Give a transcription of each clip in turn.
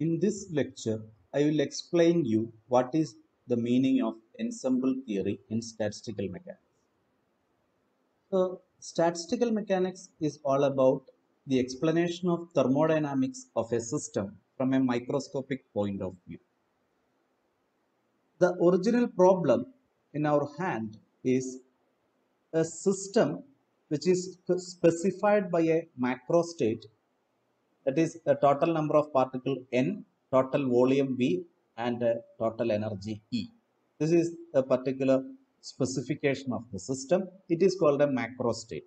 In this lecture, I will explain you what is the meaning of ensemble theory in statistical mechanics. So, statistical mechanics is all about the explanation of thermodynamics of a system from a microscopic point of view. The original problem in our hand is a system which is specified by a macro state that is a total number of particle n, total volume v and a total energy E. This is a particular specification of the system. It is called a macro state.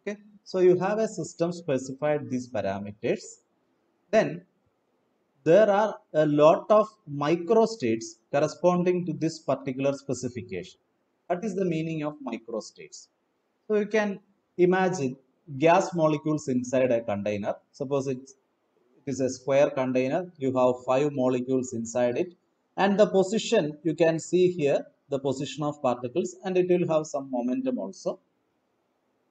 Okay. So you have a system specified these parameters. Then there are a lot of micro states corresponding to this particular specification. What is the meaning of micro states? So you can imagine gas molecules inside a container. Suppose it is a square container. You have five molecules inside it. And the position you can see here, the position of particles and it will have some momentum also.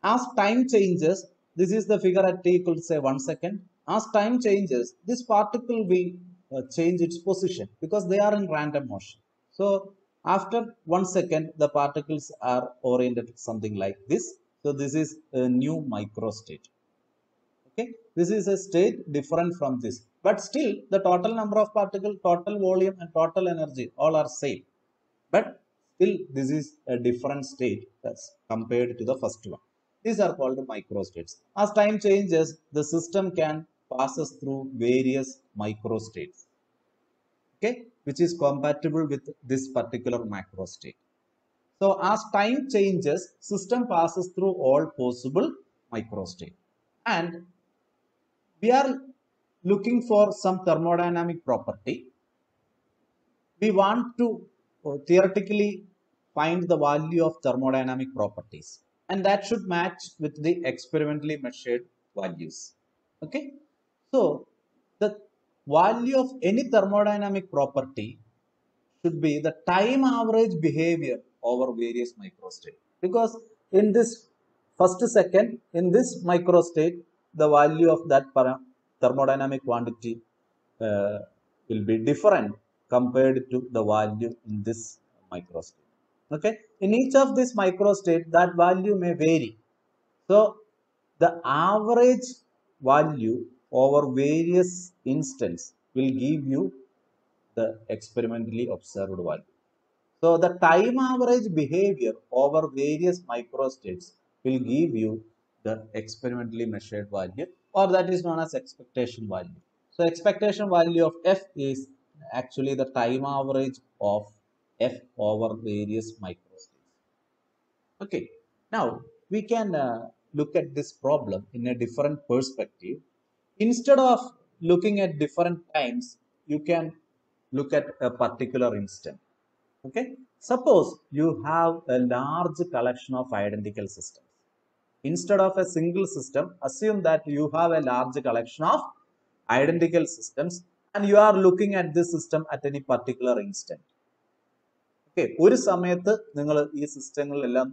As time changes, this is the figure at t equal to say 1 second. As time changes, this particle will uh, change its position because they are in random motion. So after 1 second, the particles are oriented something like this. So this is a new micro state. Okay, this is a state different from this, but still the total number of particles, total volume, and total energy all are same. But still, this is a different state as compared to the first one. These are called micro states. As time changes, the system can passes through various micro states. Okay, which is compatible with this particular macro state. So as time changes, system passes through all possible microstate. And we are looking for some thermodynamic property. We want to uh, theoretically find the value of thermodynamic properties and that should match with the experimentally measured values. Okay. So the value of any thermodynamic property should be the time average behavior over various microstate. Because in this first second in this microstate the value of that thermodynamic quantity uh, will be different compared to the value in this microstate. Okay? In each of this microstate that value may vary. So the average value over various instance will give you the experimentally observed value so the time average behavior over various microstates will give you the experimentally measured value or that is known as expectation value. So expectation value of f is actually the time average of f over various microstates. Okay, now we can uh, look at this problem in a different perspective. Instead of looking at different times, you can look at a particular instant okay suppose you have a large collection of identical systems instead of a single system assume that you have a large collection of identical systems and you are looking at this system at any particular instant okay ഒരു സമയത്ത് നിങ്ങൾ ഈ സിസ്റ്റങ്ങളെല്ലാം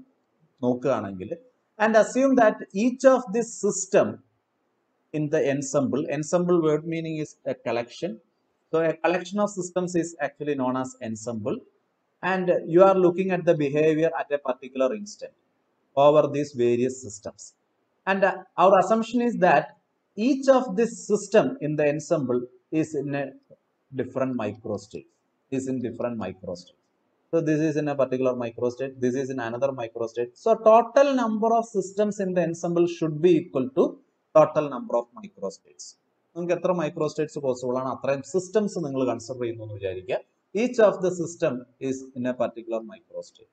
നോക്കുകയാണെങ്കിൽ and assume that each of this system in the ensemble. Ensemble word meaning is a collection. So a collection of systems is actually known as ensemble and you are looking at the behavior at a particular instant over these various systems. And uh, our assumption is that each of this system in the ensemble is in a different microstate, is in different microstate. So this is in a particular microstate, this is in another microstate. So total number of systems in the ensemble should be equal to total number of microstates. നിങ്ങൾക്ക് എത്ര മൈക്രോസ്റ്റേറ്റ്സ് possible ആണ് അത്രയും systems നിങ്ങൾ consider ചെയ്യുന്നു എന്ന് വിചാരിക്കുക each of the system is in a particular microstate.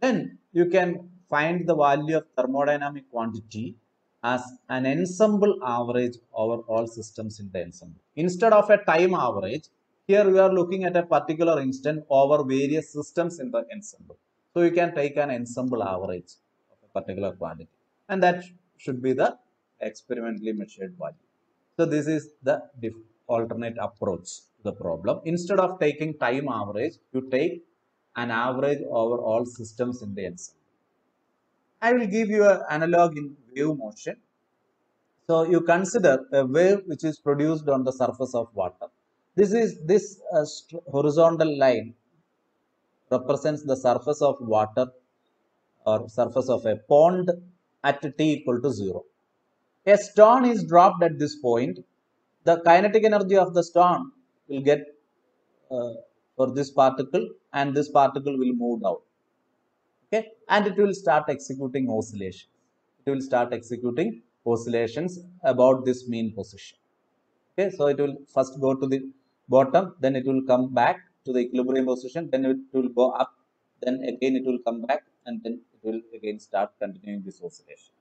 Then you can find the value of thermodynamic quantity as an ensemble average over all systems in the ensemble. Instead of a time average, here we are looking at a particular instant over various systems in the ensemble. So you can take an ensemble average of a particular quantity and that should be the experimentally measured value. So this is the alternate approach the problem. Instead of taking time average, you take an average over all systems in the ensemble. I will give you an analog in wave motion. So you consider a wave which is produced on the surface of water This is this uh, horizontal line represents the surface of water or surface of a pond at t equal to 0. A stone is dropped at this point. The kinetic energy of the stone will get uh, for this particle and this particle will move out. Okay, and it will start executing oscillations. It will start executing oscillations about this mean position. Okay, so it will first go to the bottom, then it will come back to the equilibrium position, then it will go up, then again it will come back, and then it will again start continuing this oscillation.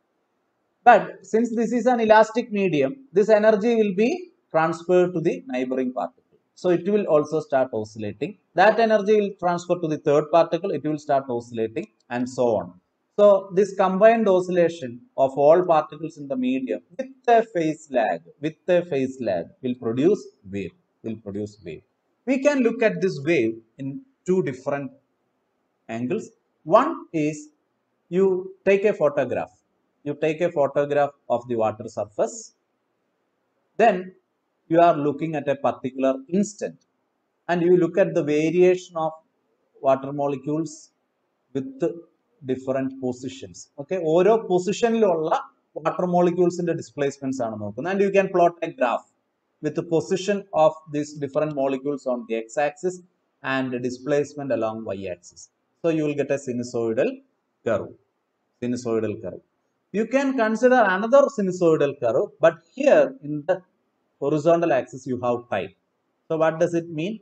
But since this is an elastic medium, this energy will be transferred to the neighboring particle. So it will also start oscillating. That energy will transfer to the third particle, it will start oscillating and so on. So this combined oscillation of all particles in the medium with a phase lag, with a phase lag will produce wave, will produce wave. We can look at this wave in two different angles. One is you take a photograph. You take a photograph of the water surface. Then you are looking at a particular instant and you look at the variation of water molecules with different positions. Okay, ഓരോ പൊസിഷനിലുള്ള water മോളിക്യൂൾസിന്റെ displacements ആണ് നോക്കുന്നത് and you can plot A graph with position of these different molecules on the X axis and displacement along Y axis so you will get A sinusoidal curve. Sinusoidal curve. You can consider another sinusoidal curve, but here in the horizontal axis you have time. So what does it mean?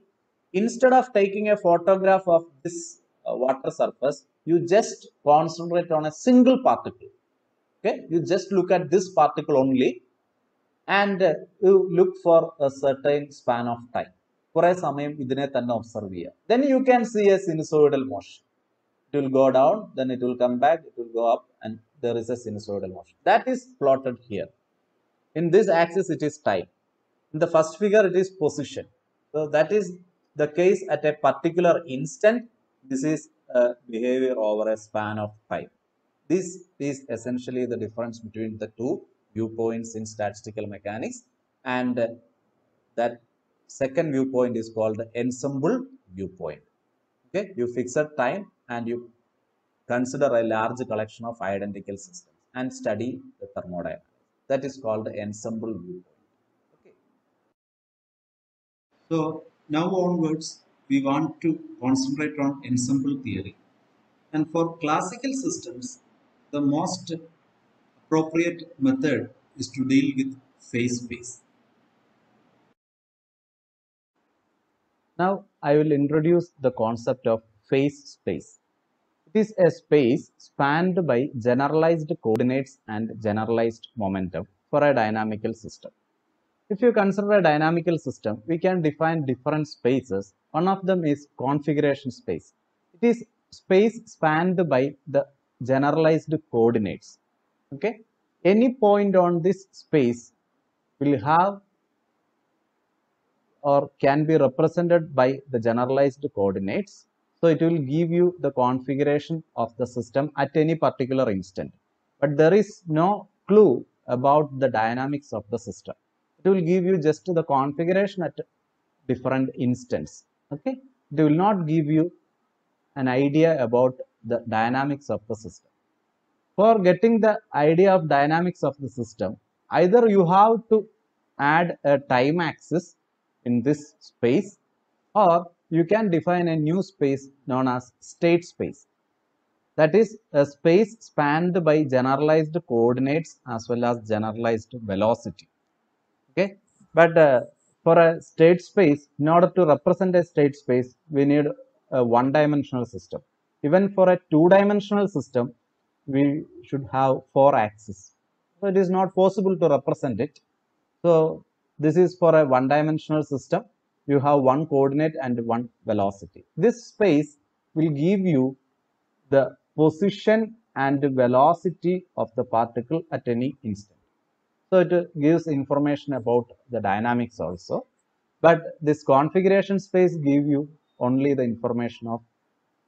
Instead of taking a photograph of this uh, water surface, you just concentrate on a single particle. Okay, you just look at this particle only and uh, you look for a certain span of time. കുറെ സമയം ഇതിനെ തന്നെ observe ചെയ്യുക then you can see a sinusoidal motion it will go down then it will come back it will go up and there is a sinusoidal motion that is plotted here in this axis it is time in the first figure it is position. So that is the case at a particular instant. This is a behavior over a span of time. This is essentially the difference between the two viewpoints in statistical mechanics. And uh, that second viewpoint is called the ensemble viewpoint. Okay? You fix a time and you consider a large collection of identical systems and study the thermodynamics. That is called the ensemble viewpoint okay So now onwards, we want to concentrate on ensemble theory. And for classical systems, the most appropriate method is to deal with phase space. Now I will introduce the concept of phase space. It is a space spanned by generalized coordinates and generalized momentum for a dynamical system. If you consider a dynamical system, we can define different spaces. One of them is configuration space. It is space spanned by the generalized coordinates. Okay, any point on this space will have or can be represented by the generalized coordinates. So it will give you the configuration of the system at any particular instant. But there is no clue about the dynamics of the system. It will give you just the configuration at different instants. Okay, it will not give you an idea about the dynamics of the system. For getting the idea of dynamics of the system, either you have to add a time axis in this space or you can define a new space known as state space. That is a space spanned by generalized coordinates as well as generalized velocity. Okay, but uh, for a state space, in order to represent a state space, we need a one-dimensional system. Even for a two-dimensional system, we should have four axes. So it is not possible to represent it. So this is for a one-dimensional system. You have one coordinate and one velocity. This space will give you the position and velocity of the particle at any instant. So it gives information about the dynamics also. But this configuration space give you only the information of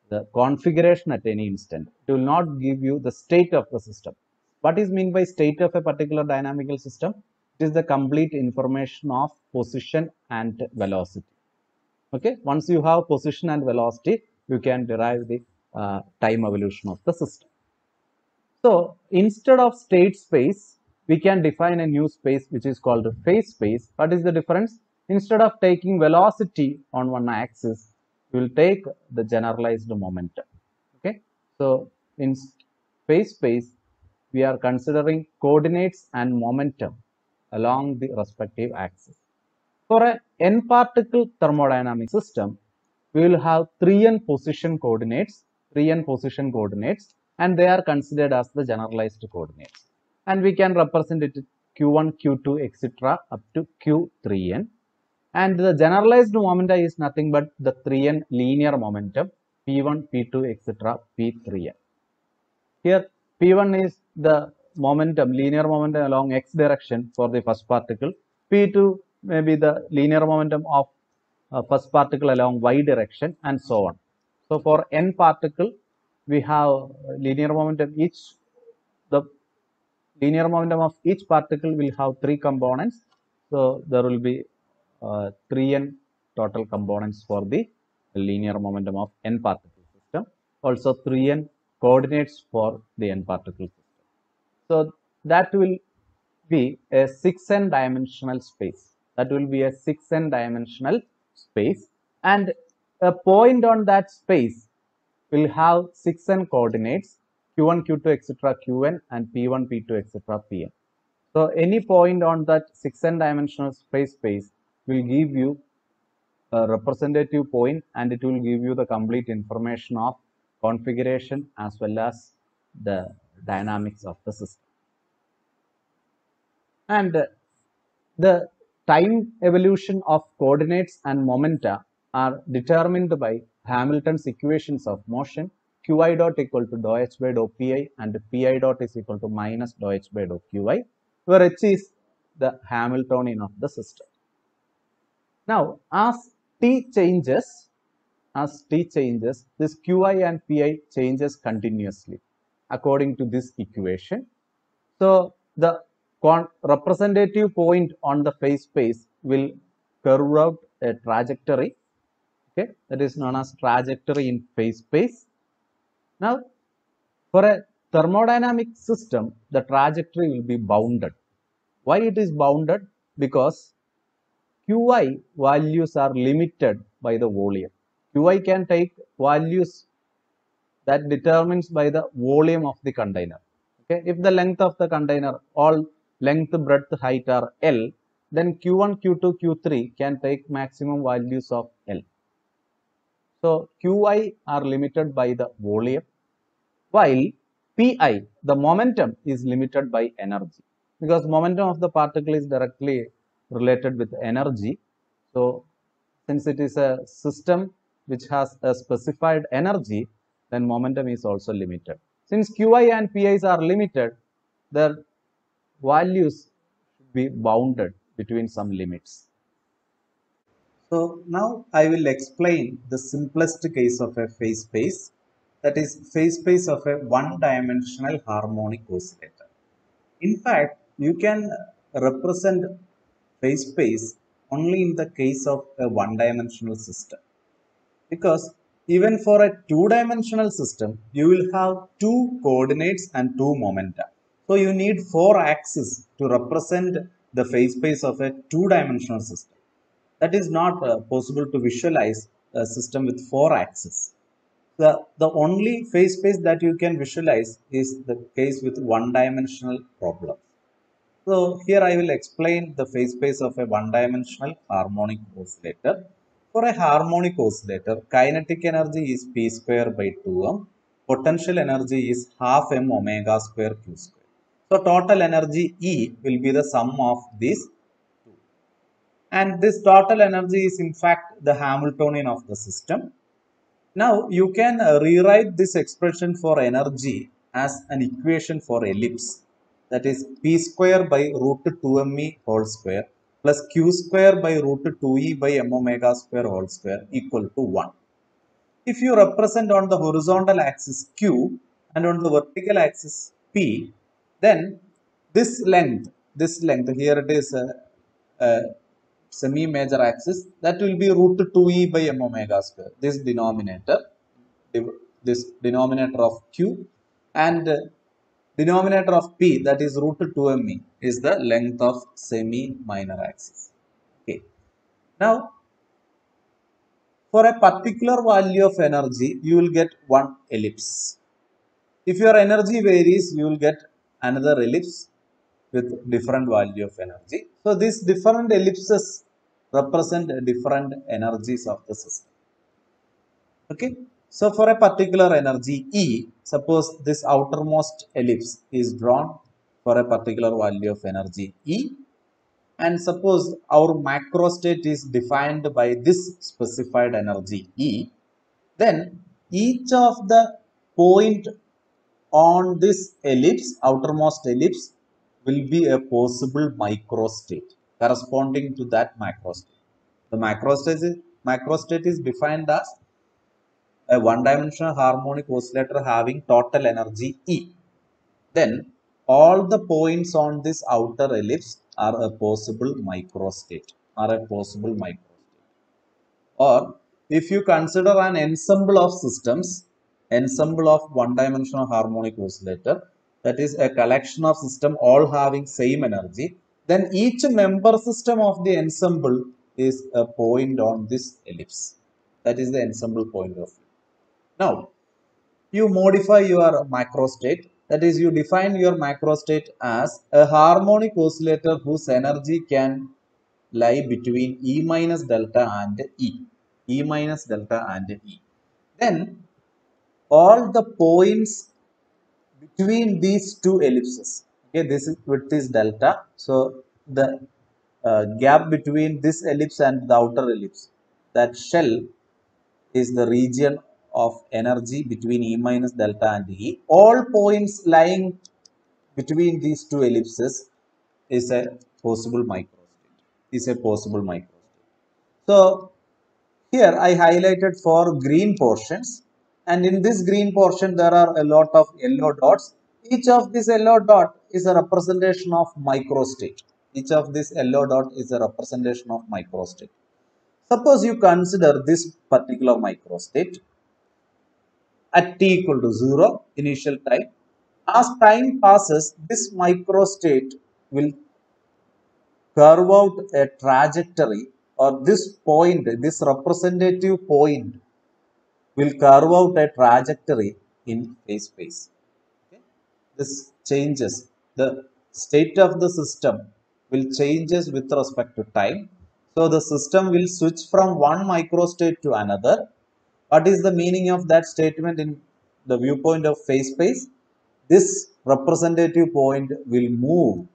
the configuration at any instant. It will not give you the state of the system. What is mean by state of a particular dynamical system? it is the complete information of position and velocity. Okay, once you have position and velocity, you can derive the uh, time evolution of the system. So instead of state space, we can define a new space which is called phase space. What is the difference? Instead of taking velocity on one axis, we will take the generalized momentum. Okay, so in phase space, we are considering coordinates and momentum along the respective axis. For a n n particle thermodynamic system, we will have 3n position coordinates, 3n position coordinates, and they are considered as the generalized coordinates. And we can represent it q1, q2, etc. up to q3n. And the generalized momenta is nothing but the 3n linear momentum, p1, p2, etc., p3n. Here, p1 is the momentum, linear momentum along x direction for the first particle. P2 may be the linear momentum of uh, first particle along y direction and so on. So for n particle, we have linear momentum each, the linear momentum of each particle will have three components. So there will be uh, 3n total components for the linear momentum of n particle system. Also 3n coordinates for the n particle system. So that will be a 6n dimensional space. That will be a 6n dimensional space and a point on that space will have 6n coordinates q1, q2, etc. qn and p1, p2, etc. pn. So any point on that 6n dimensional space space will give you a representative point and it will give you the complete information of configuration as well as the dynamics of the system. And the time evolution of coordinates and momenta are determined by Hamilton's equations of motion qi dot equal to dou h by dou pi and pi dot is equal to minus dou h by dou qi where h is the Hamiltonian of the system. Now as t changes as t changes this qi and pi changes continuously according to this equation. So the representative point on the phase space will curve out a trajectory okay that is known as trajectory in phase space now for a thermodynamic system the trajectory will be bounded. Why it is bounded? Because qi values are limited by the volume. Qi can take values that determines by the volume of the container. Okay? If the length of the container all length, breadth, height are L, then Q1, Q2, Q3 can take maximum values of L. So Qi are limited by the volume, while Pi, the momentum is limited by energy because momentum of the particle is directly related with energy. So since it is a system which has a specified energy, then momentum is also limited. Since Qi and Pi's are limited, their values should be bounded between some limits. So now I will explain the simplest case of a phase space that is phase space of a one-dimensional harmonic oscillator. In fact, you can represent phase space only in the case of a one-dimensional system because even for a two-dimensional system, you will have two coordinates and two momenta. So you need four axes to represent the phase space of a two-dimensional system. That is not uh, possible to visualize a system with four axes. The, the only phase space that you can visualize is the case with one-dimensional problem. So here I will explain the phase space of a one-dimensional harmonic oscillator. For a harmonic oscillator, kinetic energy is p square by 2m, potential energy is half m omega square q square. So total energy E will be the sum of these two. And this total energy is in fact the Hamiltonian of the system. Now you can uh, rewrite this expression for energy as an equation for ellipse that is p square by root 2me whole square plus q square by root 2e by m omega square whole square equal to 1. If you represent on the horizontal axis q and on the vertical axis p, then this length this length here it is a, a semi major axis that will be root 2e by m omega square. This denominator this denominator of q and denominator of p that is root 2me is the length of semi minor axis. Okay. Now for a particular value of energy you will get one ellipse. If your energy varies you will get another ellipse with different value of energy. So these different ellipses represent different energies of the system. Okay? So for a particular energy e suppose this outermost ellipse is drawn for a particular value of energy e. And suppose our macro state is defined by this specified energy E, then each of the point on this ellipse, outermost ellipse, will be a possible microstate corresponding to that macrostate. The macrostate is, macrostate is defined as a one-dimensional harmonic oscillator having total energy E. Then all the points on this outer ellipse are a possible microstate, are a possible microstate. Or if you consider an ensemble of systems, ensemble of one-dimensional harmonic oscillator, that is a collection of system all having same energy, then each member system of the ensemble is a point on this ellipse. That is the ensemble point of view. Now, you modify your macro state that is you define your macro state as a harmonic oscillator whose energy can lie between E minus delta and E. E minus delta and E. Then all the points between these two ellipses. Okay, this is width is delta. So the uh, gap between this ellipse and the outer ellipse, that shell is the region of energy between E minus delta and E. All points lying between these two ellipses is a possible microstate. Is a possible microstate. So here I highlighted for green portions and in this green portion there are a lot of yellow dots. Each of this yellow dot is a representation of microstate. Each of this yellow dot is a representation of microstate. Suppose you consider this particular microstate at t equal to 0 initial time. As time passes, this microstate will curve out a trajectory or this point, this representative point will carve out a trajectory in phase space. Okay? This changes. The state of the system will changes with respect to time. So the system will switch from one microstate to another. What is the meaning of that statement in the viewpoint of phase space? This representative point will move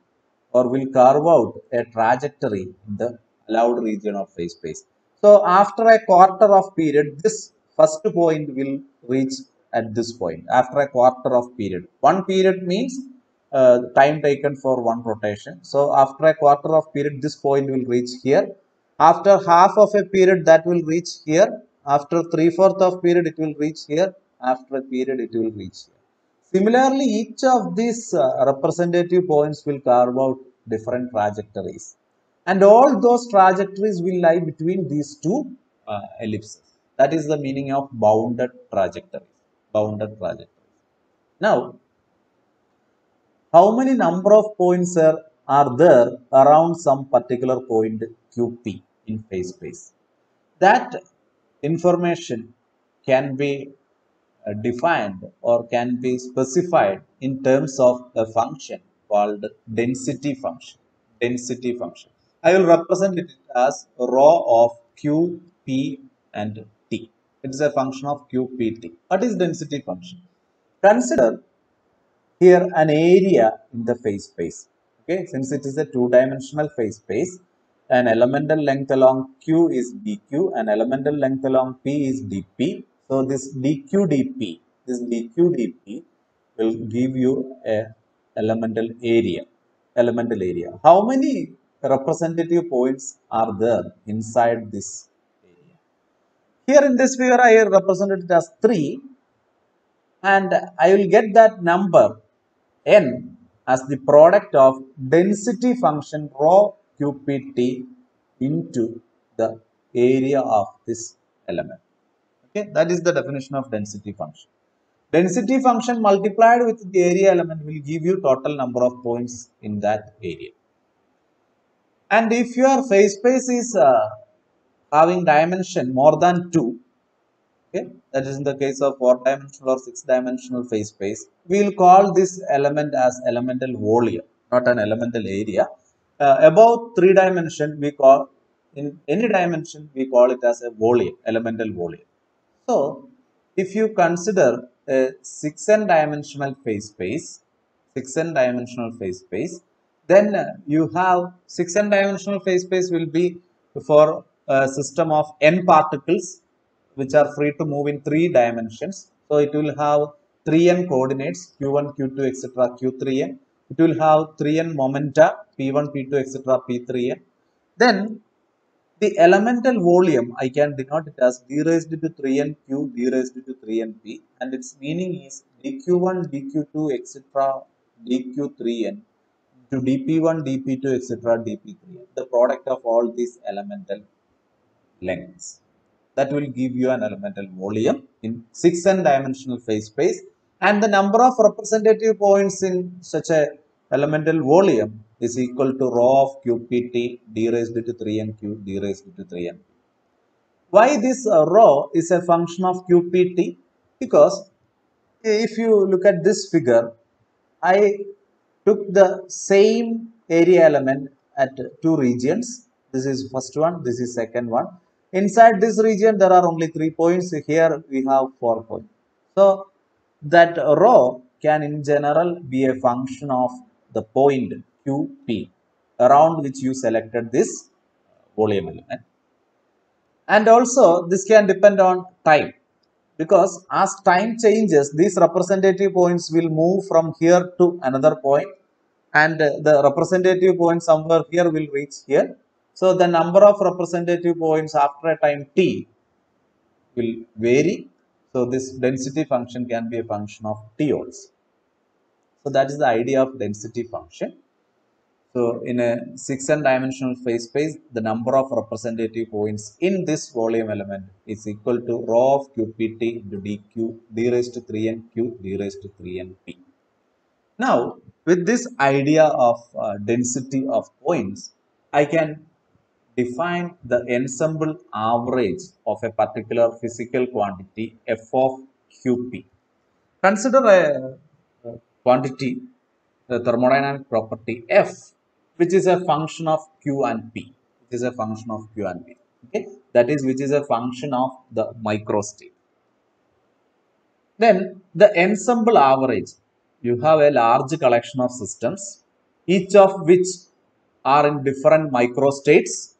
or will carve out a trajectory in the allowed region of phase space. So after a quarter of period, this first point will reach at this point after a quarter of period. One period means uh, time taken for one rotation. So after a quarter of period, this point will reach here. After half of a period, that will reach here. After three fourth of period, it will reach here. After a period, it will reach here. Similarly, each of these uh, representative points will carve out different trajectories. And all those trajectories will lie between these two uh, ellipses. That is the meaning of bounded trajectories. Bounded trajectories. Now, how many number of points are, are there around some particular point QP in phase space? That information can be uh, defined or can be specified in terms of a function called density function. Density function. I will represent it as rho of Q, P and. It is a function of Q, P, T. What is density function? Consider here an area in the phase space. Okay, since it is a two-dimensional phase space, an elemental length along Q is dq, and elemental length along P is dp. So this dq dp, this dq dp will give you a elemental area. Elemental area. How many representative points are there inside this? Here in this figure, I represented it as three, and I will get that number n as the product of density function rho qpt into the area of this element. Okay, that is the definition of density function. Density function multiplied with the area element will give you total number of points in that area. And if your phase space is uh, having dimension more than 2, okay, that is in the case of 4 dimensional or 6 dimensional phase space, we will call this element as elemental volume, not an elemental area. Uh, above 3 dimension, we call in any dimension, we call it as a volume, elemental volume. So, if you consider a 6n dimensional phase space, 6n dimensional phase space, then uh, you have 6n dimensional phase space will be for a system of n particles which are free to move in three dimensions. So, it will have 3n coordinates q1, q2, etc. q3n. It will have 3n momenta p1, p2, etc. p3n. Then the elemental volume I can denote it as d raised to 3n q d raised to 3n p and its meaning is dq1 dq2 etc dq3n to dp1 dp2 etc dp3n the product of all these elemental lengths that will give you an elemental volume in 6n dimensional phase space and the number of representative points in such a elemental volume is equal to rho of qpt d raised to 3n q d raised to 3n. Why this uh, rho is a function of qpt? Because if you look at this figure, I took the same area element at two regions. This is first one, this is second one. Inside this region, there are only three points. Here we have four points. So that rho can in general be a function of the point QP around which you selected this volume element. And also this can depend on time because as time changes these representative points will move from here to another point and the representative point somewhere here will reach here. So the number of representative points after a time t will vary. So this density function can be a function of t also. So that is the idea of density function. So in a 6n dimensional phase space, the number of representative points in this volume element is equal to rho of qpt into dq d raised to 3n q d raised to 3n p. Now, with this idea of uh, density of points, I can define the ensemble average of a particular physical quantity f of qp. Consider a, a quantity, the thermodynamic property f which is a function of q and p. Which is a function of q and p. Okay? That is which is a function of the microstate. Then the ensemble average. You have a large collection of systems each of which are in different microstates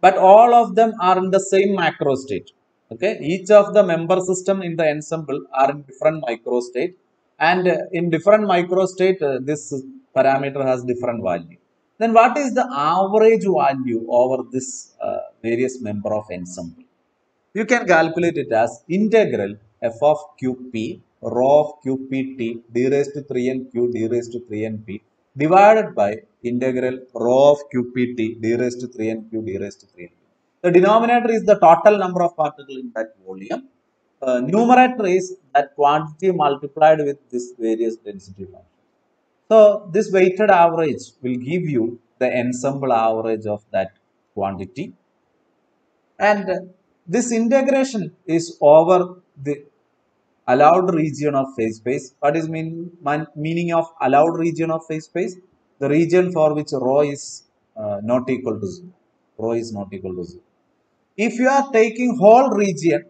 but all of them are in the same macrostate okay? Each of the member system in the ensemble are in different microstate and uh, in different microstate uh, this parameter has different value. Then what is the average value over this uh, various member of ensemble? You can calculate it as integral f of qp rho of qpt d raised to 3n q d raised to 3n p divided by integral rho of qpt d raised to 3n q d raised to 3n p. The denominator is the total number of particles in that volume. Uh, numerator is that quantity multiplied with this various density function. So this weighted average will give you the ensemble average of that quantity. And this integration is over the allowed region of phase space. What is mean, meaning of allowed region of phase space? The region for which rho is uh, not equal to 0. Rho is not equal to 0. If you are taking whole region,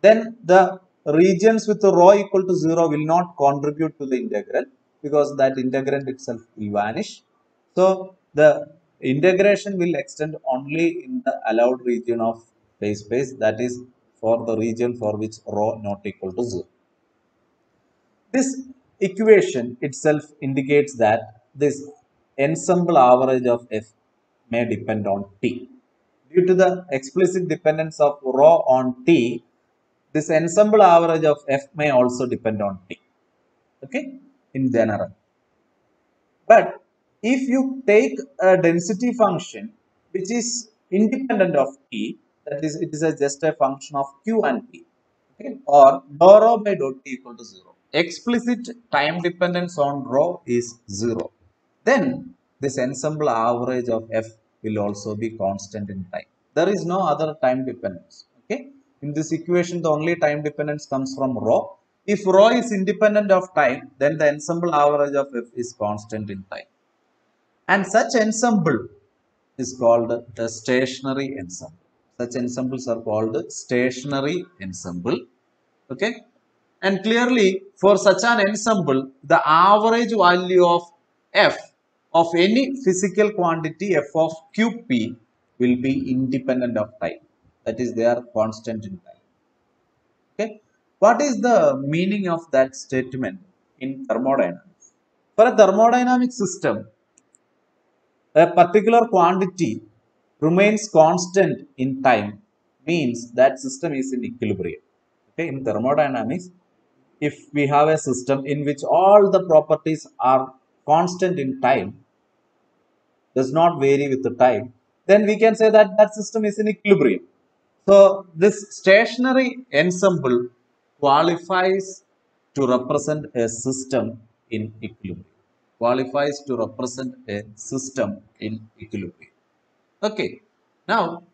then the regions with rho equal to 0 will not contribute to the integral because that integrand itself will vanish. So the integration will extend only in the allowed region of phase space that is for the region for which rho not equal to 0. This equation itself indicates that this ensemble average of f may depend on t. Due to the explicit dependence of rho on t, this ensemble average of f may also depend on t. Okay in general. But if you take a density function which is independent of t, that is, it is a just a function of q and t, okay, or dou rho by dou t equal to 0. Explicit time dependence on rho is 0. Then this ensemble average of f will also be constant in time. There is no other time dependence. Okay. In this equation, the only time dependence comes from rho. If rho is independent of time, then the ensemble average of f is constant in time. And such ensemble is called the stationary ensemble. Such ensembles are called stationary ensemble. Okay. And clearly, for such an ensemble, the average value of f of any physical quantity f of qp will be independent of time. That is, they are constant in time. Okay. What is the meaning of that statement in thermodynamics? For a thermodynamic system, a particular quantity remains constant in time means that system is in equilibrium. Okay, in thermodynamics, if we have a system in which all the properties are constant in time, does not vary with the time, then we can say that that system is in equilibrium. So this stationary ensemble qualifies to represent a system in equilibrium. Qualifies to represent a system in equilibrium. Okay. Now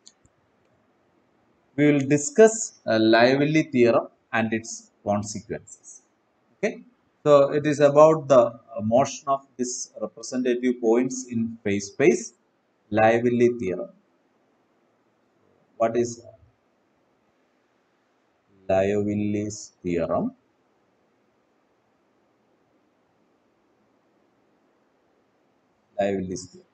we will discuss a Liouville theorem and its consequences. Okay. So it is about the uh, motion of this representative points in phase space. Liouville theorem. What is Liouville's theorem? Liouville's theorem.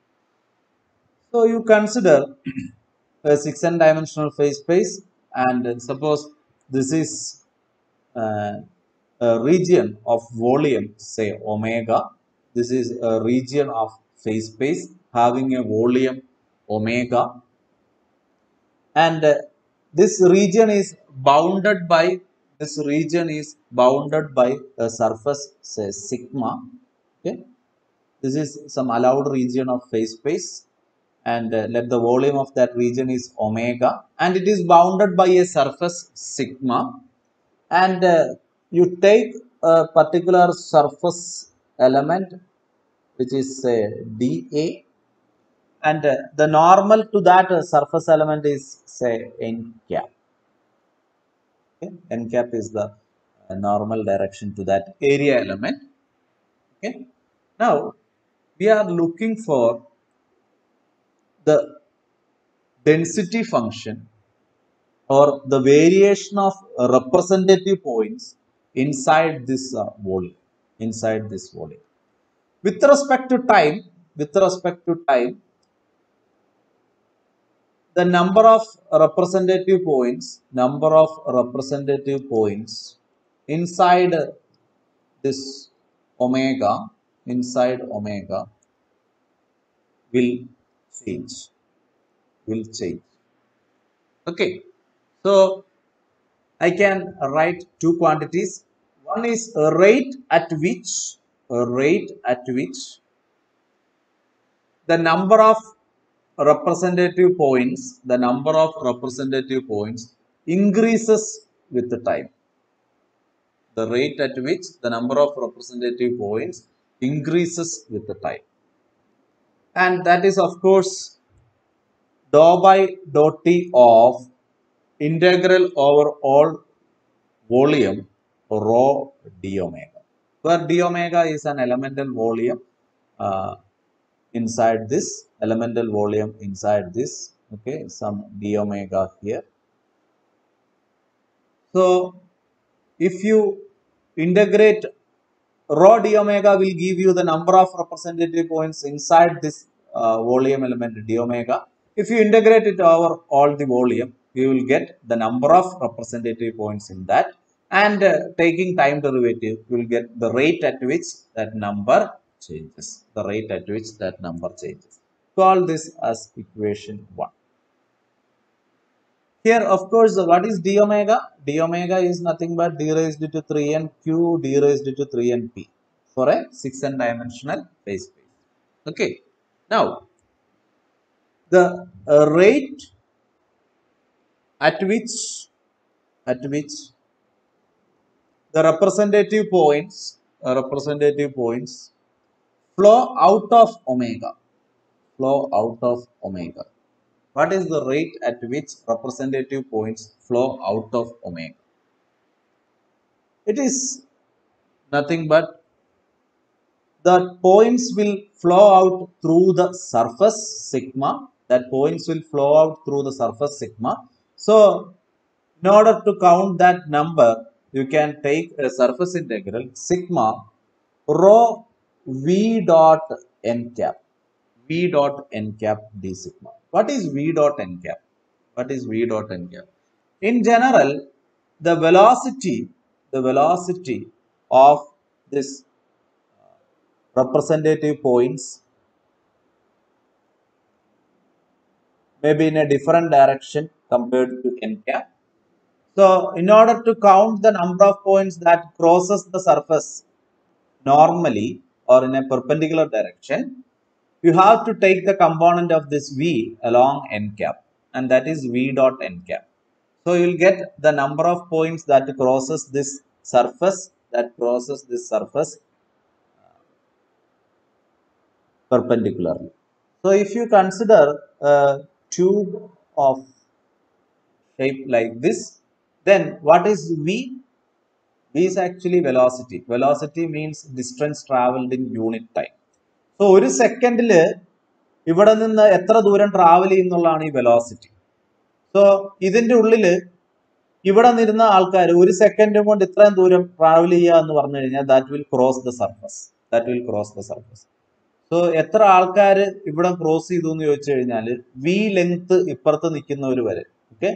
So you consider a six n dimensional phase space and suppose this is uh, a region of volume say omega this is a region of phase space having a volume omega. And uh, this region is bounded by this region is bounded by a surface say sigma okay? This is some allowed region of phase space and uh, let the volume of that region is omega and it is bounded by a surface sigma. And uh, you take a particular surface element which is say dA and uh, the normal to that uh, surface element is say n cap. Okay? n cap is the uh, normal direction to that area element. Okay? Now we are looking for the density function or the variation of representative points inside this uh, inside this volume with respect to time with respect to time the number of representative points number of representative points inside this omega inside omega will change will change. Okay so i can write two quantities one is a rate at which a rate at which the number of representative points the number of representative points increases with the time. The rate at which the number of representative points increases with the time. And that is of course dou by dou t of integral over all volume rho d omega. Where d omega is an elemental volume uh, inside this elemental volume inside this. Okay some d omega here. So if you integrate rho d omega will give you the number of representative points inside this uh, volume element d omega. If you integrate it over all the volume you will get the number of representative points in that and uh, taking time derivative you will get the rate at which that number changes. The rate at which that number changes. Call this as equation 1 here of course what is d omega? d omega is nothing but d raised to 3n q d raised to 3n p for a 6n dimensional phase space. Okay. Now the uh, rate at which at which the representative points representative points flow out of omega. Flow out of omega. What is the rate at which representative points flow out of omega? It is nothing but the points will flow out through the surface sigma. That points will flow out through the surface sigma. So in order to count that number you can take a surface integral sigma rho v dot n cap v dot n cap d sigma. What is v dot n cap? What is v dot n cap? In general the velocity the velocity of this uh, representative points maybe in a different direction compared to n cap. So in order to count the number of points that crosses the surface normally or in a perpendicular direction, you have to take the component of this v along n cap and that is v dot n cap. So you will get the number of points that crosses this surface that crosses this surface uh, perpendicularly. So if you consider a tube of shape like this, then what is V? V is actually velocity. Velocity means distance traveled in unit time. So ഒരു സെക്കൻഡിൽ ഇവിടെ നിന്ന് എത്ര ദൂരം travel ചെയ്യുന്നുള്ളതാണ് ഈ velocity so ഇതിന്റെ ഉള്ളിൽ ഇവിടെ നിരുന്ന ആൾക്കാർ ഒരു സെക്കൻഡും കൊണ്ട് ഇത്രയും ദൂരം ട്രാവൽ ചെയ്യുക എന്ന് പറഞ്ഞു കഴിഞ്ഞാൽ that will cross the surface that will cross the surface so എത്ര ആൾക്കാർ ഇവിടെ ക്രോസ് ചെയ്തു എന്ന് ചോദിച്ചു കഴിഞ്ഞാൽ വി ലെങ്ത് ഇപ്പുറത്ത് നിൽക്കുന്നവർ വരെ okay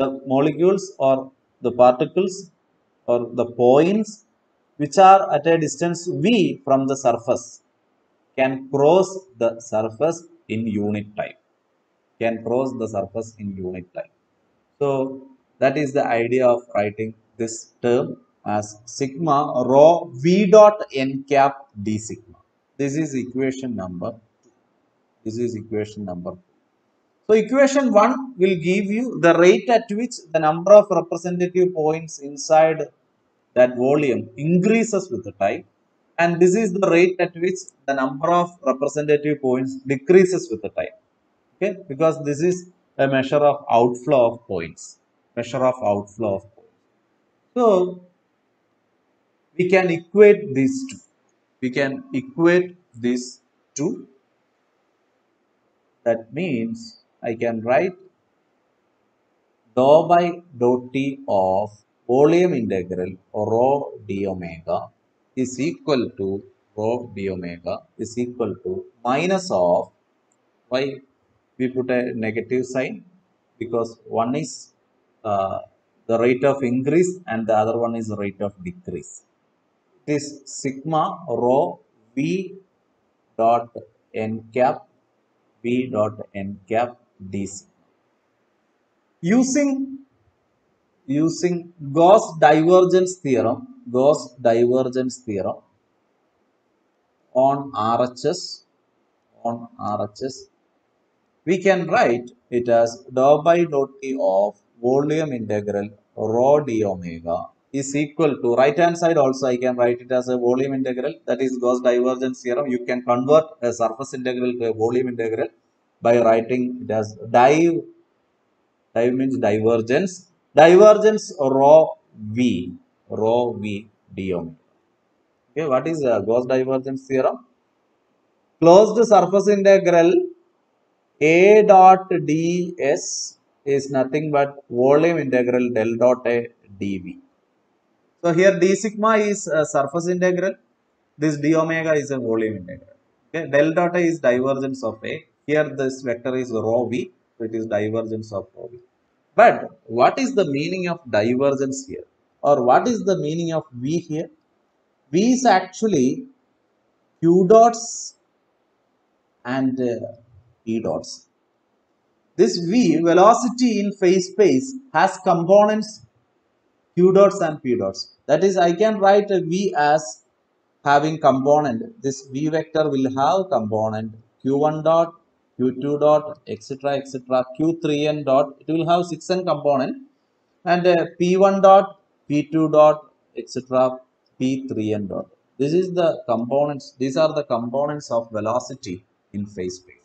the molecules or the particles or the points which are at a distance v from the surface can cross the surface in unit time. Can cross the surface in unit time. So that is the idea of writing this term as sigma rho v dot n cap d sigma. This is equation number this is equation number two so equation 1 will give you the rate at which the number of representative points inside that volume increases with the time. And this is the rate at which the number of representative points decreases with the time. Okay? Because this is a measure of outflow of points. Measure of outflow of points. So we can equate these two we can equate these two that means i can write dou by dou t of volume integral rho d omega is equal to rho d omega is equal to minus of why we put a negative sign? Because one is uh, the rate of increase and the other one is rate of decrease. It is sigma rho v dot n cap v dot n cap d sigma using using Gauss divergence theorem, Gauss divergence theorem on RHS, on RHS, we can write it as dou by dou t of volume integral rho d omega is equal to right hand side also I can write it as a volume integral. That is Gauss divergence theorem. You can convert a surface integral to a volume integral by writing it as dive, dive means divergence. Divergence rho v rho v d omega okay what is uh, gauss divergence theorem? Closed surface integral a dot ds is nothing but volume integral del dot a dv so here d sigma is a surface integral. This d omega is a volume integral. Okay del dot a is divergence of a here this vector is rho v so it is divergence of rho v but what is the meaning of divergence here? Or what is the meaning of V here? V is actually Q dots and uh, P dots. This V, velocity in phase space, has components Q dots and P dots. That is, I can write a V as having component this v vector will have component q1 dot q2 dot etc etc q3n dot it will have 6n component. And uh, p1 dot p2 dot etc p3n dot. This is the components these are the components of velocity in phase space.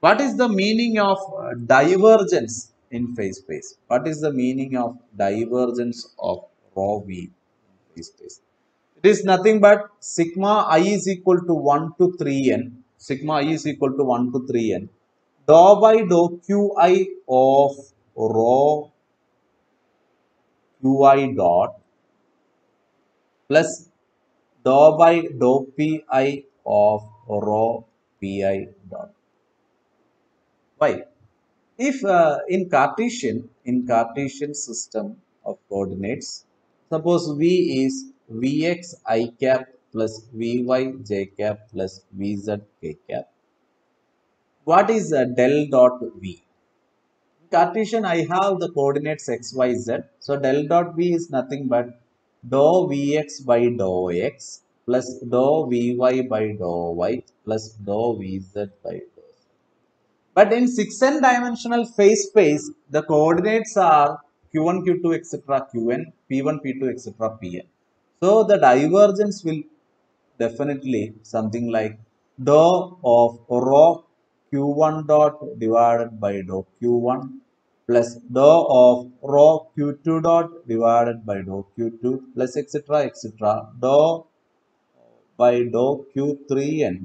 What is the meaning of uh, divergence in phase space? What is the meaning of divergence of rho v in phase space? It is nothing but sigma i is equal to 1 to 3n sigma i is equal to 1 to 3n dou by dou qi of rho qi dot plus dou by dou pi of rho pi dot. Why? If uh, in cartesian in cartesian system of coordinates suppose v is vx i cap plus vy j cap plus vz k cap what is uh, del dot v in cartesian i have the coordinates x y z so del dot v is nothing but dou vx by dou x plus dou vy by dou y plus dou vz by dou z but in 6n dimensional phase space, the coordinates are q1, q2, etc., qn, p1, p2, etc., pn. So the divergence will definitely something like dou of rho q1 dot divided by dou q1 plus dou of rho q2 dot divided by dou q2 plus etc. etc. dou by dou q3n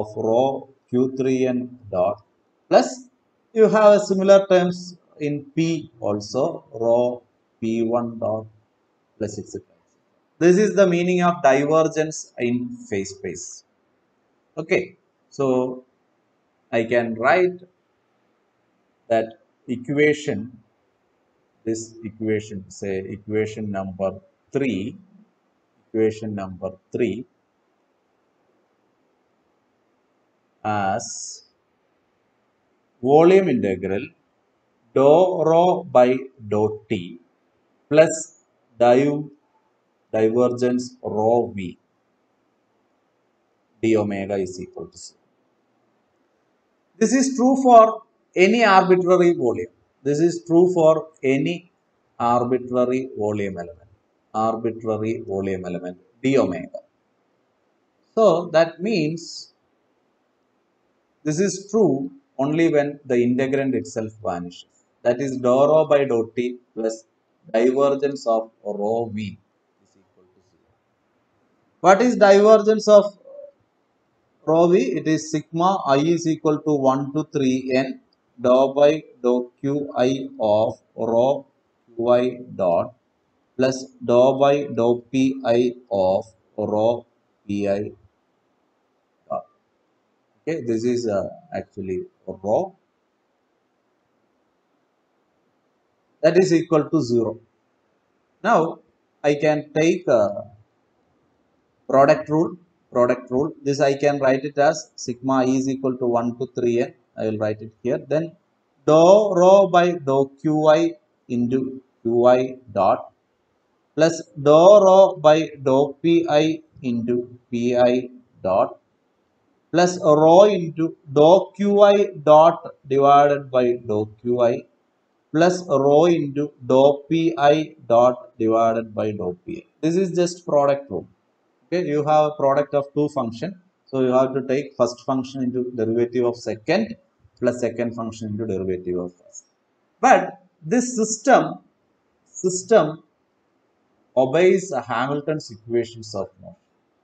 of rho q3n dot plus you have a similar terms in p also rho p1 dot plus etc. This is the meaning of divergence in phase space. Okay, so I can write that equation, this equation, say equation number 3, equation number 3 as volume integral dou rho by dou t plus div divergence rho v d omega is equal to 0. This is true for any arbitrary volume. This is true for any arbitrary volume element. Arbitrary volume element d omega. So that means this is true only when the integrand itself vanishes. That is dou rho by dou t plus divergence of rho v is equal to 0. What is divergence of rho v? It is sigma i is equal to 1 to 3 n dou by dou qi of rho qi dot plus dou by dou pi of rho pi dot. Okay, this is uh, actually rho that is equal to 0. Now I can take uh, product rule product rule this I can write it as sigma i is equal to 1 to 3n I will write it here then dou rho by dou qi into qi dot plus dou rho by dou pi into pi dot plus rho into dou qi dot divided by dou qi plus rho into dou pi dot divided by dou pi. This is just product rule. Okay, you have a product of two function. So you have to take first function into derivative of second plus second function into derivative of first. But this system system obeys Hamilton's equations of motion.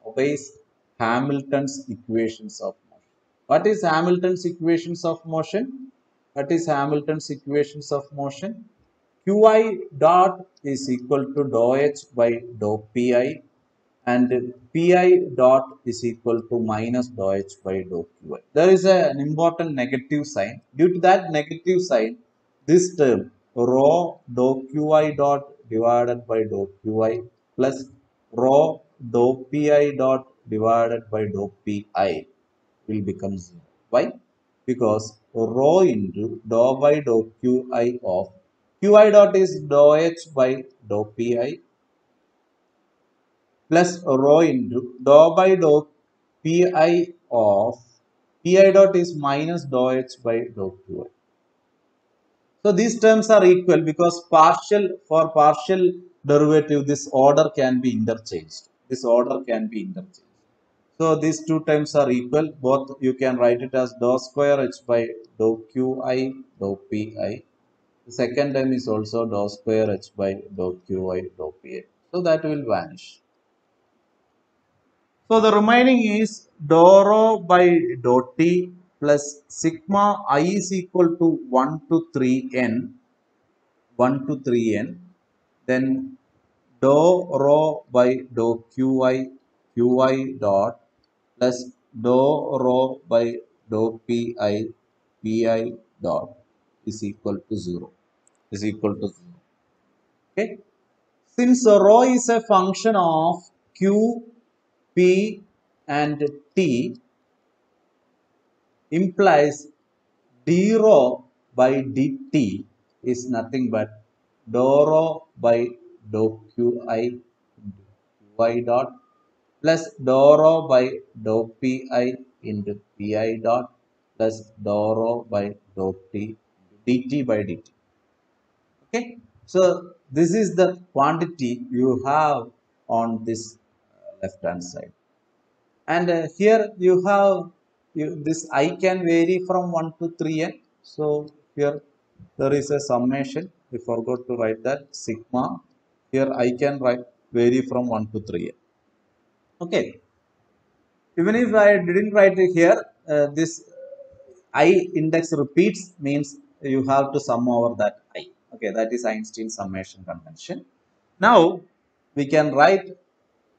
Obeys Hamilton's equations of motion. What is Hamilton's equations of motion? What is Hamilton's equations of motion? Qi dot is equal to dou h by dou pi and pi dot is equal to minus dou h by dou qi. There is a, an important negative sign. Due to that negative sign, this term rho dou qi dot divided by dou qi plus rho dou pi dot divided by dou pi will become 0. Why? Because rho into dou by dou qi of qi dot is dou h by dou pi plus rho into dou by dou pi of pi dot is minus dou h by dou qi. So these terms are equal because partial for partial derivative this order can be interchanged. This order can be interchanged. So these two terms are equal. Both you can write it as dou square h by dou qi dou pi. The second term is also dou square h by dou qi dou pi. So that will vanish. So the remaining is dou rho by dou t plus sigma i is equal to 1 to 3n 1 to 3n then dou rho by dou qi qi dot plus dou rho by dou pi pi dot is equal to 0 is equal to 0 okay? Since rho is a function of q p and t implies d rho by dt is nothing but dou rho by dou qi into qi dot plus dou rho by dou pi into pi dot plus dou rho by dou t dt by dt. Okay, so this is the quantity you have on this left hand side, and uh, here you have you, this i can vary from 1 to 3n. So here there is a summation. We forgot to write that sigma. Here i can write vary from 1 to 3n. Okay. Even if I didn't write it here, uh, this i index repeats means you have to sum over that i. Okay, that is Einstein summation convention. Now we can write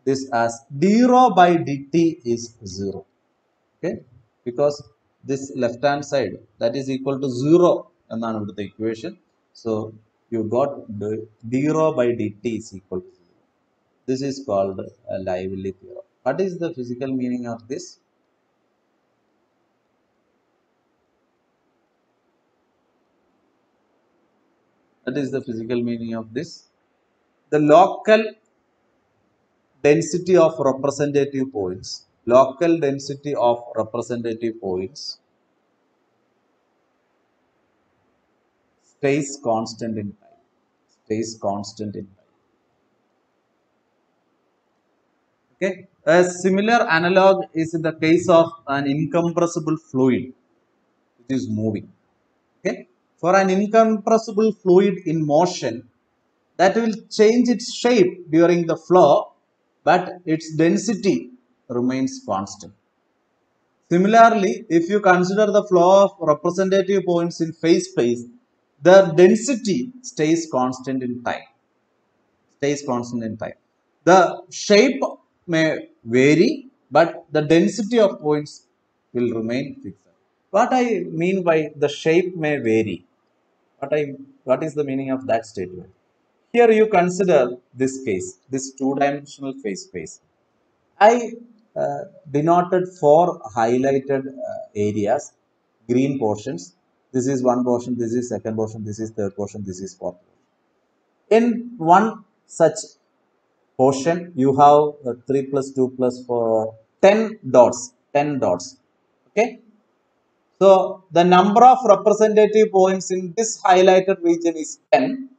this as d rho by dt is 0 okay? Because this left hand side that is equal to 0 and then the equation. So, you got got d rho by dt is equal to 0 this is called a Liouville theorem. What is the physical meaning of this? That is the physical meaning of this? The local density of representative points, local density of representative points stays constant in time, stays constant in time. Okay. A similar analog is in the case of an incompressible fluid which is moving. Okay. For an incompressible fluid in motion, that will change its shape during the flow, but its density remains constant. Similarly, if you consider the flow of representative points in phase space, their density stays constant in time. Stays constant in time. The shape may vary, but the density of points will remain fixed. What I mean by the shape may vary, what I what is the meaning of that statement? Here you consider this case, this two-dimensional phase space. I uh, denoted four highlighted uh, areas, green portions. This is one portion, this is second portion, this is third portion, this is fourth portion. In one such portion, you have uh, 3 plus 2 plus 4, 10 dots, 10 dots. Okay. So, the number of representative points in this highlighted region is 10.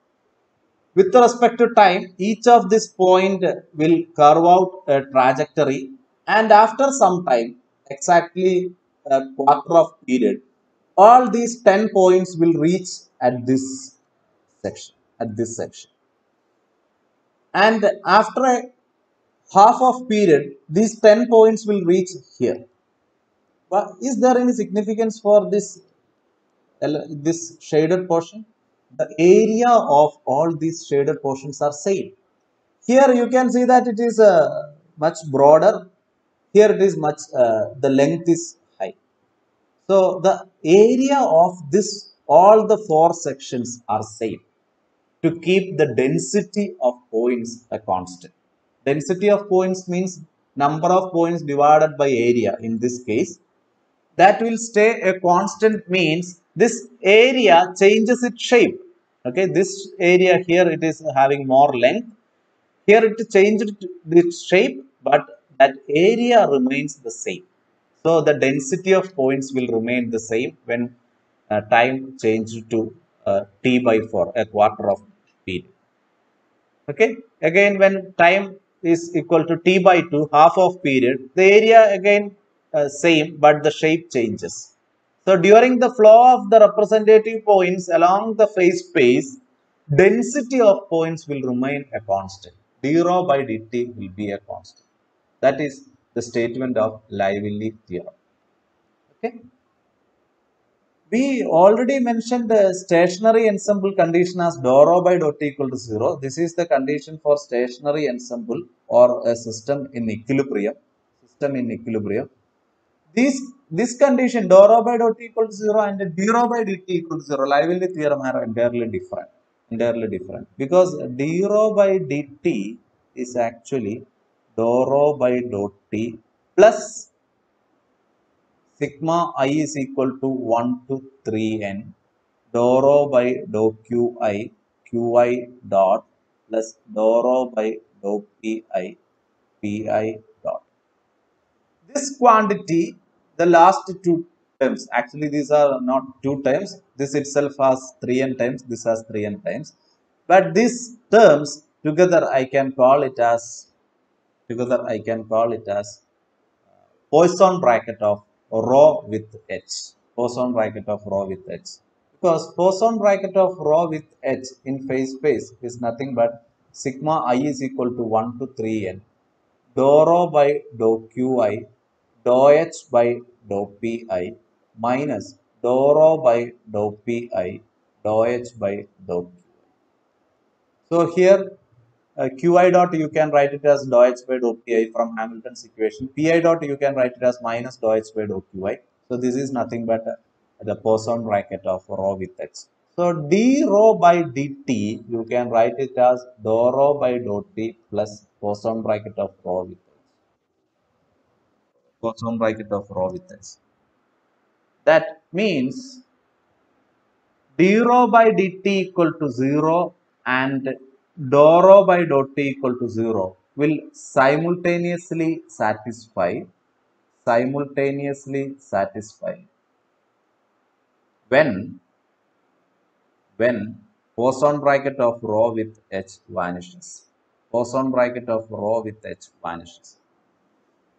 With respect to time, each of this point will curve out a trajectory and after some time, exactly a quarter of period, all these 10 points will reach at this section, at this section. And after a half of period, these 10 points will reach here. But is there any significance for this, this shaded portion? The area of all these shaded portions are same. Here you can see that it is uh, much broader. Here it is much, uh, the length is high. So the area of this, all the four sections are same to keep the density of points a constant. Density of points means number of points divided by area in this case. That will stay a constant means this area changes its shape. Okay, this area here it is having more length. Here it changed the shape, but that area remains the same. So the density of points will remain the same when uh, time changed to uh, t by 4, a quarter of period. Okay. Again, when time is equal to t by 2, half of period, the area again uh, same, but the shape changes. So during the flow of the representative points along the phase space, density of points will remain a constant. d rho by dt will be a constant. That is the statement of Liouville theorem. Okay. We already mentioned the stationary ensemble condition as dou rho by dot equal to 0. This is the condition for stationary ensemble or a system in equilibrium. System in equilibrium. This, this condition dou rho by dot equal to 0 and d rho by dt equal to 0 Liouville theorem are entirely different. Entirely different because d rho by dt is actually dou rho by dot t plus sigma i is equal to 1 to 3n dou rho by dou qi qi dot plus dou rho by dou pi pi dot. This quantity, the last two terms, actually these are not two terms, this itself has 3n times, this has 3n times, but these terms together I can call it as, together I can call it as uh, Poisson bracket of rho with h. Poisson bracket of rho with h. Because Poisson bracket of rho with h in phase space is nothing but sigma i is equal to 1 to 3n dou rho by dou qi dou h by dou pi minus dou rho by dou pi dou h by dou qi. So here uh, qi dot you can write it as dou h by dou pi from Hamilton's equation. pi dot you can write it as minus dou h by dou qi. So this is nothing but uh, the Poisson bracket of rho with h. So d rho by dt you can write it as dou rho by dou t plus Poisson bracket of rho with Poisson bracket of rho with h. That means d rho by dt equal to 0 and dou rho by dou t equal to 0 will simultaneously satisfy simultaneously satisfy when when Poisson bracket of rho with h vanishes. Poisson bracket of rho with h vanishes.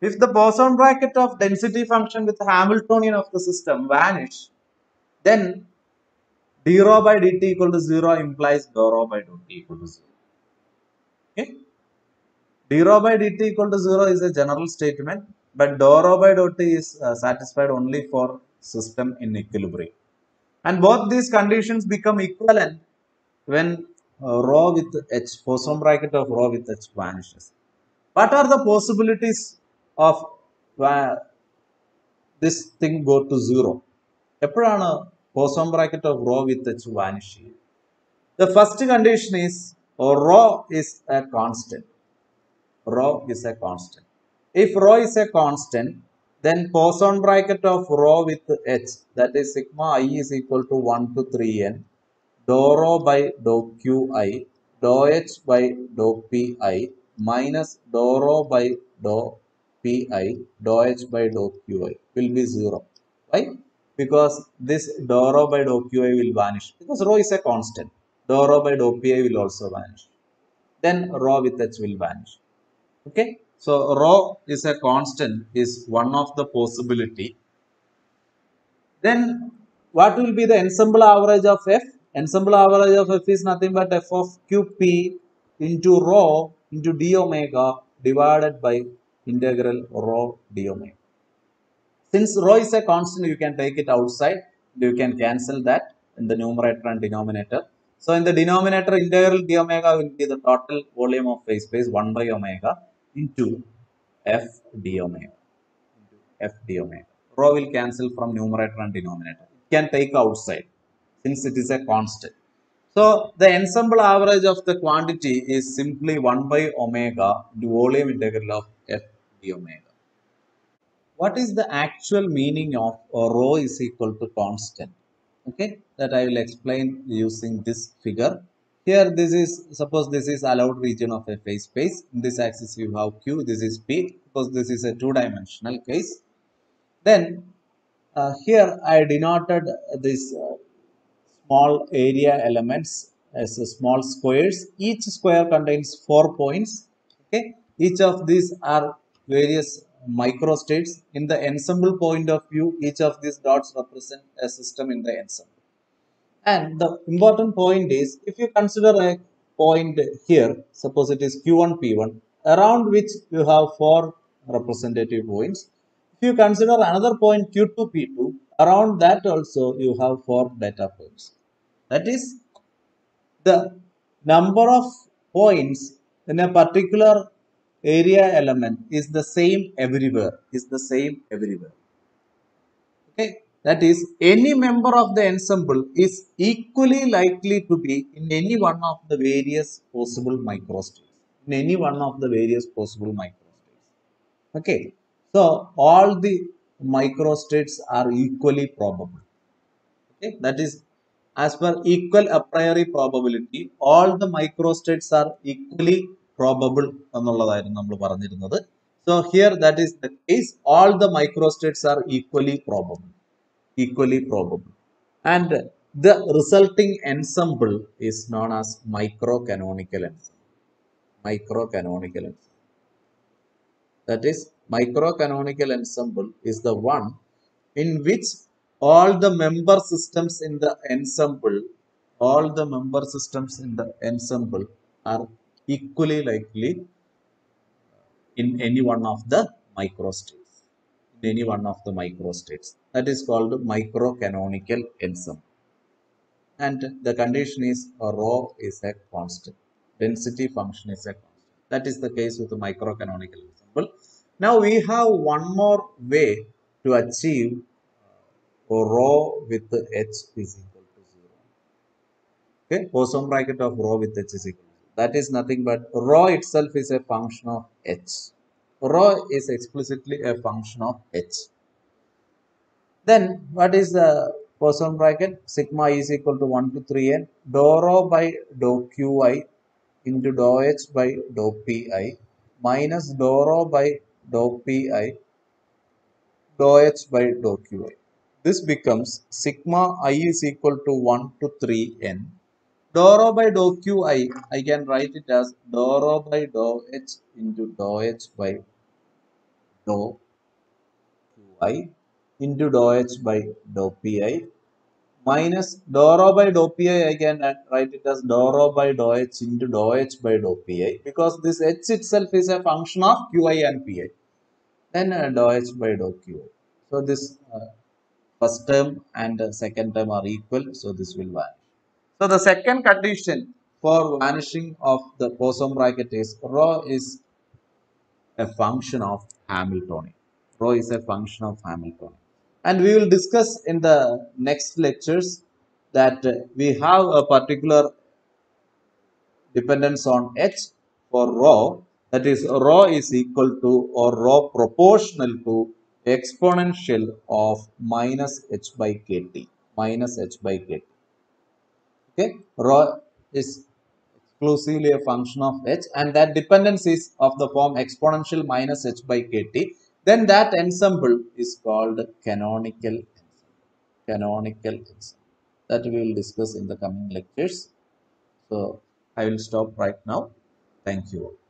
If the Poisson bracket of density function with Hamiltonian of the system vanish, then d rho by dt equal to 0 implies dou rho by dt equal to 0. Okay? d rho by dt equal to 0 is a general statement, but d rho by dt is uh, satisfied only for system in equilibrium. And both these conditions become equivalent when uh, rho with h, Poisson bracket of rho with h vanishes. What are the possibilities of uh, this thing go to zero. Eppurana Poisson bracket of rho with h vanish. The first condition is or rho is a constant. Rho is a constant. If rho is a constant, then Poisson bracket of rho with h, that is sigma i is equal to 1 to 3n, dou rho by do qi, Do h by do pi, minus dou rho by do pi, dou h by dou qi will be 0. Why? Because this dou rho by dou qi will vanish. Because rho is a constant. Dou rho by dou pi will also vanish. Then rho with h will vanish okay so rho is a constant is one of the possibility then what will be the ensemble average of f ensemble average of f is nothing but f of qp into rho into d omega divided by integral rho d omega since rho is a constant you can take it outside you can cancel that in the numerator and denominator so in the denominator integral d omega will be the total volume of phase space 1 by omega into f d omega. F d omega. Rho will cancel from numerator and denominator. It can take outside since it is a constant. So the ensemble average of the quantity is simply 1 by omega into volume integral of omega. What is the actual meaning of uh, rho is equal to constant? Okay, that I will explain using this figure. here this is suppose this is allowed region of a phase space in this axis you have q this is p because this is a two dimensional case then uh, here i denoted this uh, small area elements as small squares each square contains four points okay each of these are various microstates in the ensemble point of view each of these dots represent a system in the ensemble and the important point is if you consider a point here, suppose it is Q1, P1, around which you have four representative points. If you consider another point Q2, P2, around that also you have four data points. That is the number of points in a particular area element is the same everywhere, is the same everywhere. Okay? That is any member of the ensemble is equally likely to be in any one of the various possible microstates in any one of the various possible microstates okay? So all the microstates are equally probable. Okay? That is as per equal a priori probability all the microstates are equally probable എന്നുള്ളതായിരുന്നു നമ്മൾ പറഞ്ഞിരുന്നത്. So here that is the case all the microstates are equally probable equally probable and the resulting ensemble is known as micro canonical ensemble micro canonical that is micro canonical ensemble is the one in which all the member systems in the ensemble all the member systems in the ensemble are equally likely in any one of the microstates in any one of the microstates. That is called microcanonical ensemble. And the condition is rho is a constant. Density function is a constant. That is the case with the microcanonical ensemble. Now we have one more way to achieve uh, rho with h is equal to 0. Okay, Poisson bracket of rho with h is equal to 0. That is nothing but rho itself is a function of h rho is explicitly a function of h. Then what is the Poisson bracket? Sigma i is equal to 1 to 3n dou rho by dou qi into dou h by dou pi minus dou rho by dou pi dou h by dou qi. This becomes sigma i is equal to 1 to 3n dou rho by dou qi I can write it as dou rho by dou h into dou h by dou qi into dou h by dou pi minus dou rho by dou pi I can write it as dou rho by dou h into dou h by dou pi because this h itself is a function of qi and pi then uh, dou h by dou qi so this uh, first term and uh, second term are equal so this will vanish so the second condition for vanishing of the Poisson bracket is rho is a function of Hamiltonian. Rho is a function of Hamiltonian. And we will discuss in the next lectures that we have a particular dependence on h for rho that is rho is equal to or rho proportional to exponential of minus h by kt minus h by kt okay? Rho is exclusively a function of h and that dependence is of the form exponential minus h by kt then that ensemble is called canonical ensemble. Canonical ensemble. That we will discuss in the coming lectures. So i will stop right now. Thank you